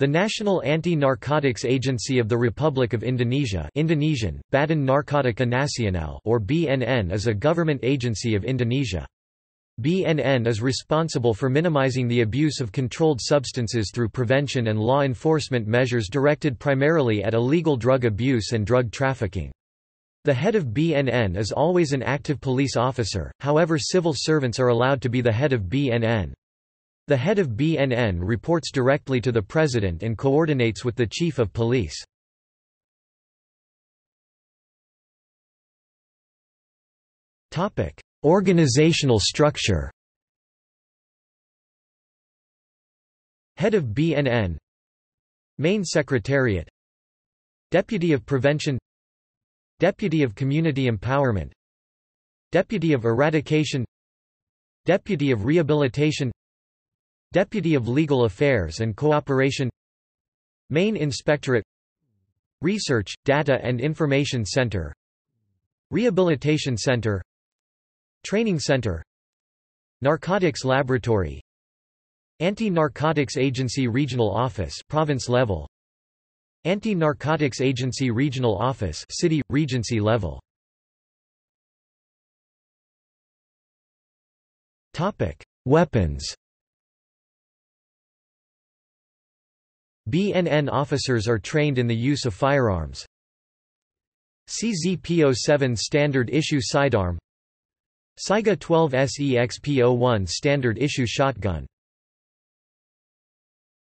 The National Anti-Narcotics Agency of the Republic of Indonesia Indonesian, Badan Narkotika Nasional or BNN is a government agency of Indonesia. BNN is responsible for minimizing the abuse of controlled substances through prevention and law enforcement measures directed primarily at illegal drug abuse and drug trafficking. The head of BNN is always an active police officer, however civil servants are allowed to be the head of BNN. The head of BNN reports directly to the President and coordinates with the Chief of Police. Organizational structure Head of BNN Main Secretariat Deputy of Prevention Deputy of Community Empowerment Deputy of Eradication Deputy of Rehabilitation Deputy of Legal Affairs and Cooperation Main Inspectorate Research, Data and Information Center Rehabilitation Center Training Center Narcotics Laboratory Anti-Narcotics Agency Regional Office province level Anti-Narcotics Agency Regional Office city regency level. Topic Weapons BNN officers are trained in the use of firearms. CZ-P07 standard issue sidearm Saiga 12 SEXP01 standard issue shotgun